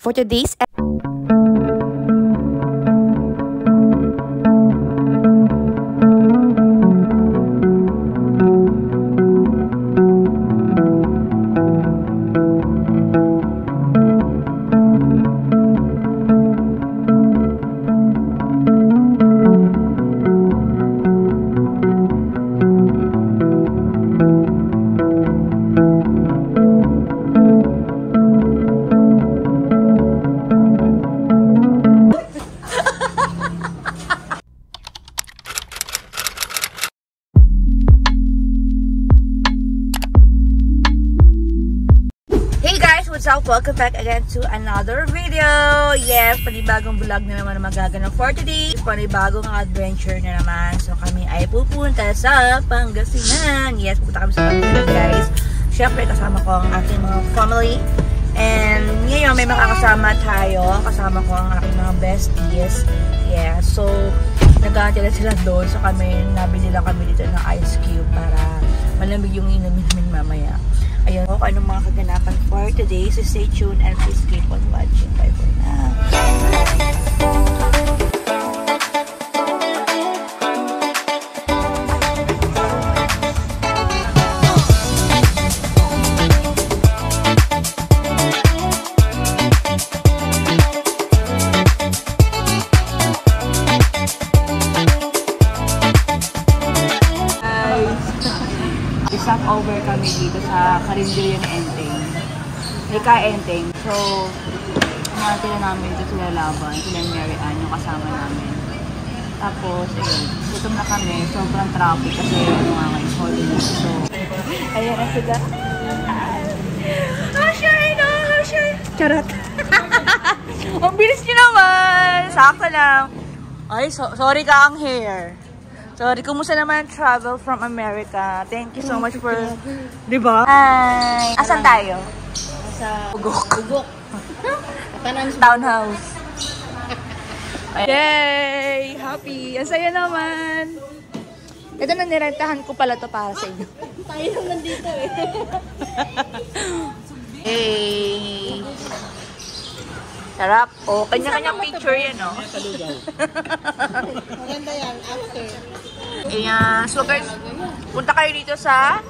For today's Hey Welcome back again to another video. Yes, panibagong vlog na naman magaganap for today. Panibagong adventure na naman. So kami ay pupunta sa Pangasinan. Yes, pupunta kami sa Pangasinan guys. Siyempre kasama ko ang aking mga family. And ngayon may makakasama tayo. Kasama ko ang aking mga besties. Yeah, so nag-aantila sila doon. So kami, nabili lang kami dito ng ice cube para malamig yung inumin namin mamaya. Ayun, kung anong mga kaganapan for today. So stay tuned and please keep on watching. Bye for now. Stop over kami dito sa Carinderia ni Enteng. Ika Enteng. So, mga tila namin dito sila laban, sila Mary Ann, yung kasama namin. Tapos, ayun, gutom na kami. Sobrang traffic kasi ano nga ngayon, holiday. So, ayan na sila. Oh, sure, no, oh, sure. Charot. Ang bilis niyo naman. Sakto lang. Ay, so, sorry ka ang hair. Sorry, kumusta naman travel from America? Thank you so much for... Di ba? Hi! Asan tayo? sa Ugok. Ugok. Townhouse. Yay! Happy! Ang saya naman! Ito na nirentahan ko pala to para sa inyo. tayo naman dito eh. Hey! Sarap. Oh, kanya-kanyang picture yan, no? Maganda yan after. Ayan. So, guys, punta kayo dito sa...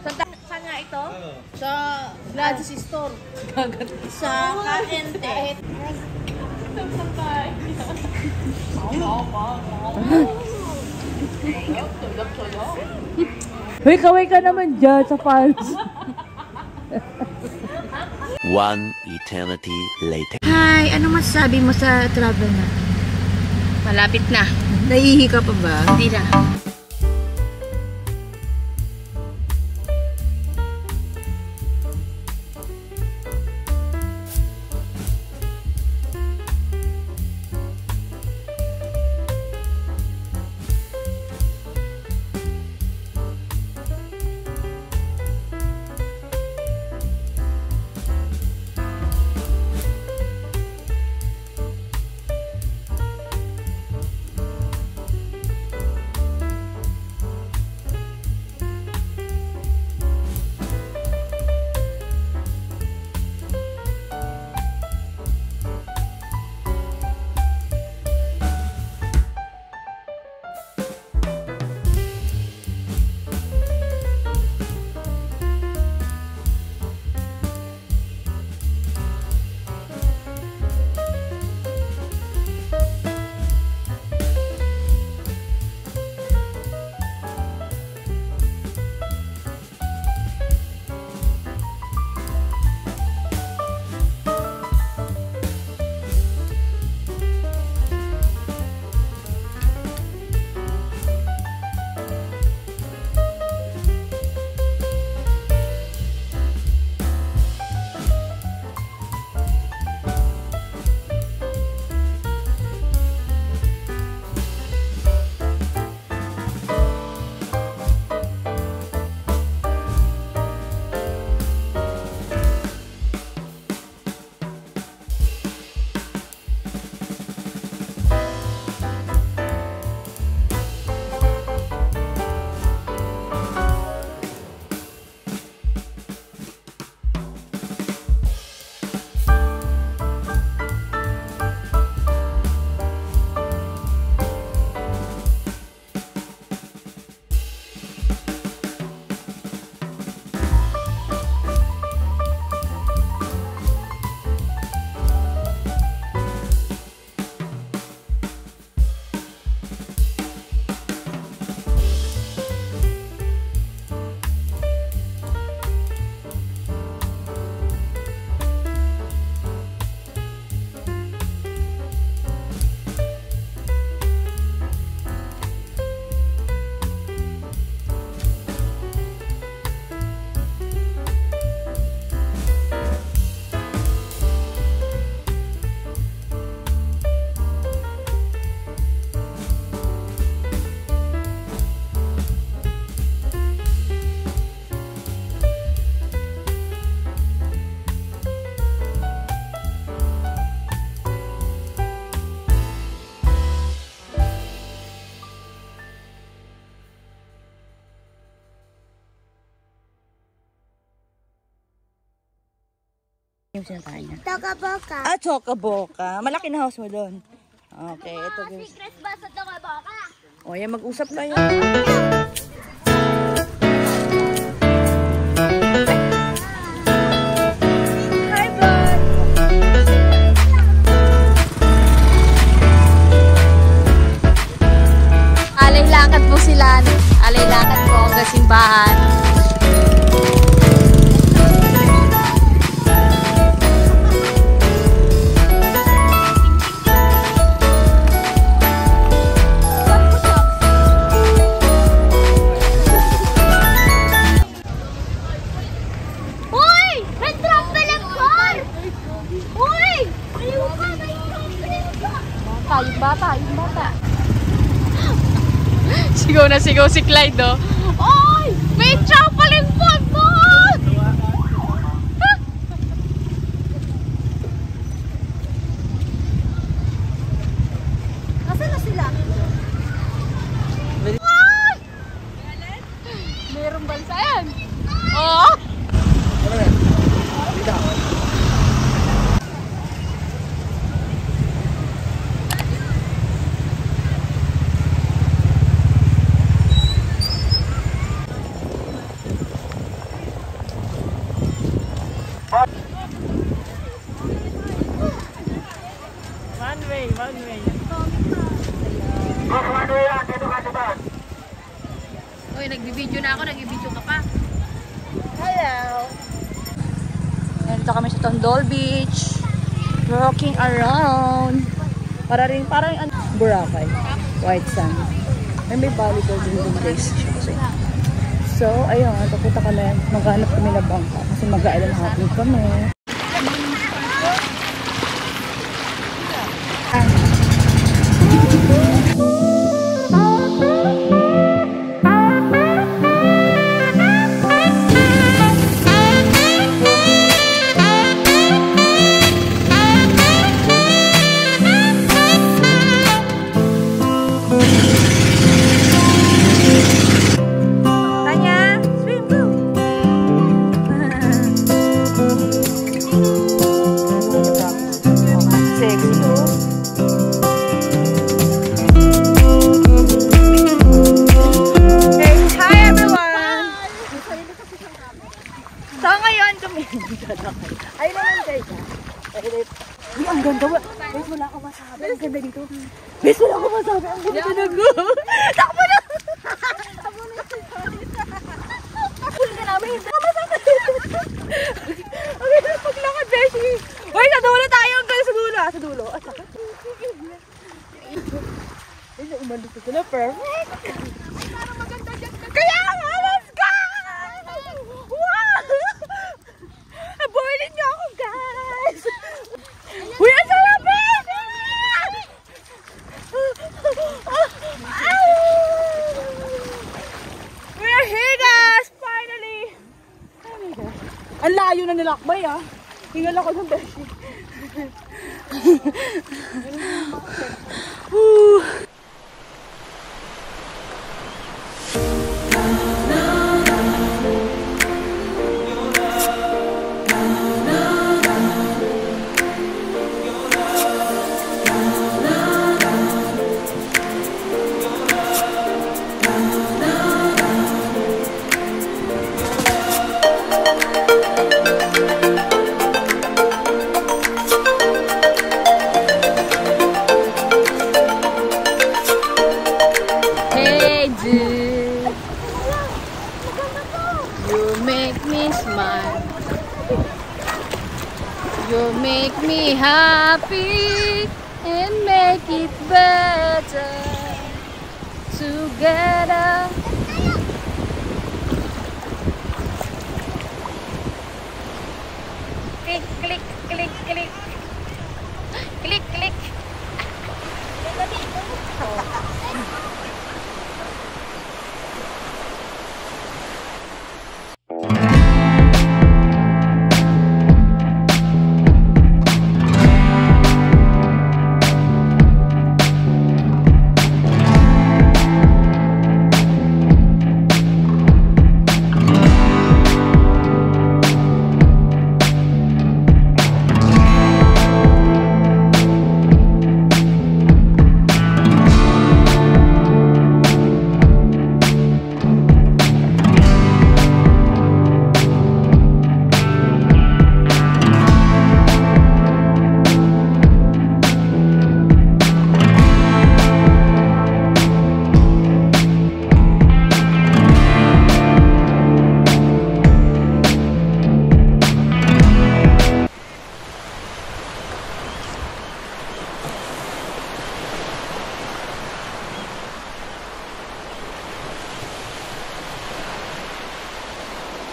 Saan, ta- saan nga ito? Sa Gladys Store. sa Kaente. Hoy, kaway ka naman dyan sa fans. One eternity later. Hi! Ano masasabi mo sa travel na? Malapit na. Naihi ka pa ba? Hindi na. Yung sinatahan niya? Toka-boka. Ah, Chocaboca. Malaki na house mo doon. Okay, ito. Secret ba sa Toka-boka? O, yan, mag-usap tayo. Sigaw na sigaw si Clyde, oh. Oy! May trampoline park doon! Nasaan na sila? Ay! Merong bansa yan. Oo. One Nandito kami sa Tondol Beach. Walking around. Para rin, parang ano, Boracay. White sand. Ay, may volleyball din yung place. So, ayun, papunta kami. Maghanap kami na bangka. Kasi mag-island hopping kami. Ay, ang ganda. Guys, wala akong masabi. Ang ganda dito. Guys, wala akong masabi. Ang ganda na go. Takbo na! Takbo na namin. Ka masabi. Okay, paglakad, Beshi. Uy, sa dulo tayo. Hanggang sa dulo. ah, Sa dulo. Ah, sakit. Ay, na umalis na. Perfect. Kaya nga, let's go! Wow! Abuelin niyo ako, guys! Uy, ang sarap, baby! We are here, guys! Finally! Oh my God. Ang nilakbay, ah. Hingal ako ng beshi. together. Click, click, click, click. Click, click.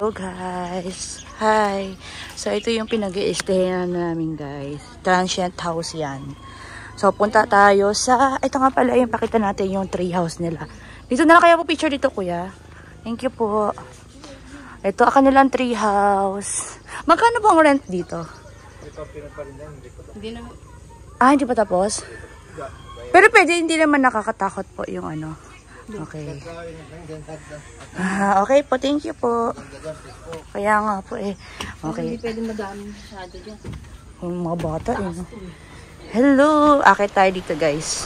Hello guys. Hi. So ito yung pinag i namin guys. Transient house yan. So punta tayo sa, ito nga pala yung pakita natin yung tree house nila. Dito na lang kaya po picture dito kuya. Thank you po. Ito ang kanilang tree house. Magkano po ang rent dito? Hindi na. Ah, hindi pa tapos? Pero pwede, hindi naman nakakatakot po yung ano. Okay. Ah, okay po, thank you po. Kaya nga po eh. Okay. Hindi pwede madami masyado dyan. Yung mga bata eh. no? Hello! Akit tayo dito guys.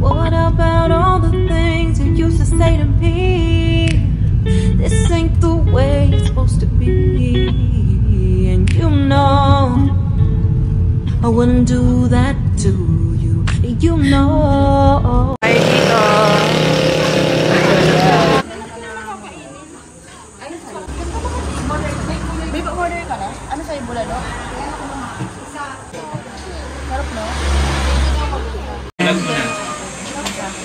What about all the things you used to say to me? This ain't the way it's supposed to be. And you know, I wouldn't do that to you. You know. Bulalo? Sarap, no?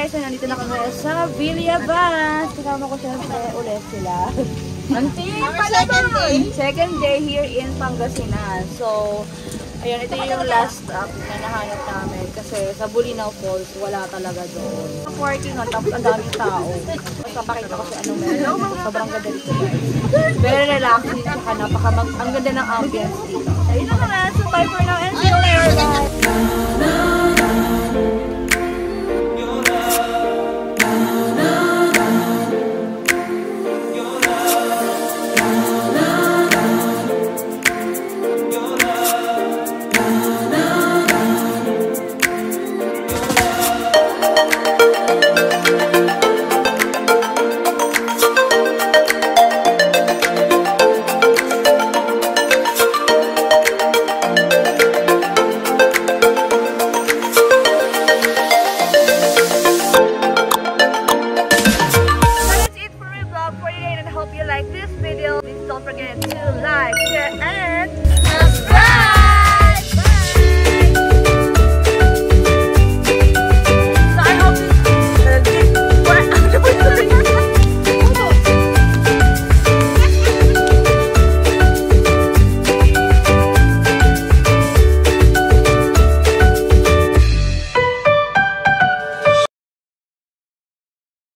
Guys, nandito na kami sa Villabas. Kasama ko siyempre ulit sila. Auntie, second day. Second day here in Pangasinan. So, ayun, ito yung last stop na nahanap namin. Kasi sa Bulinaw Falls, wala talaga doon. Parking on, tapos ang daming tao. Basta pakita ko si ano meron. Sobrang ganda dito guys. Very relaxing, tsaka napaka mag, ang ganda ng ambience dito. Ayun na naman. So, bye for now and see you later guys.